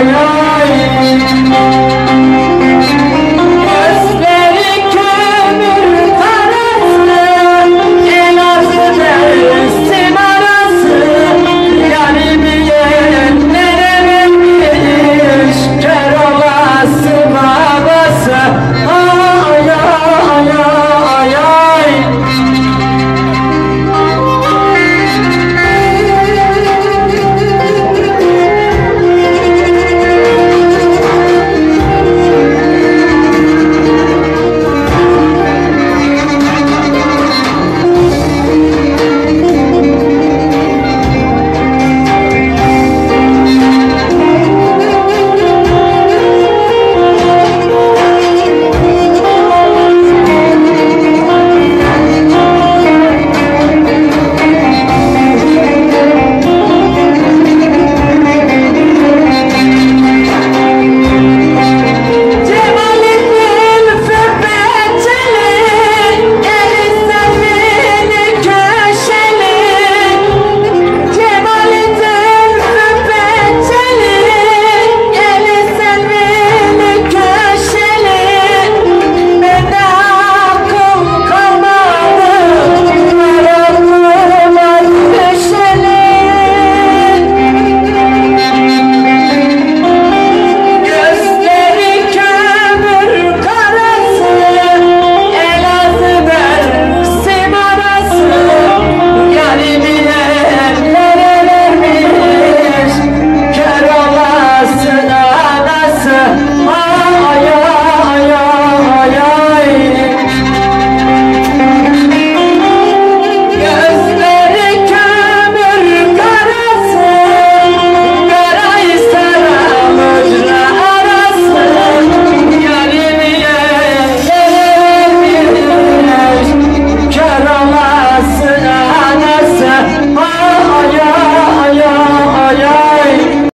Hallelujah.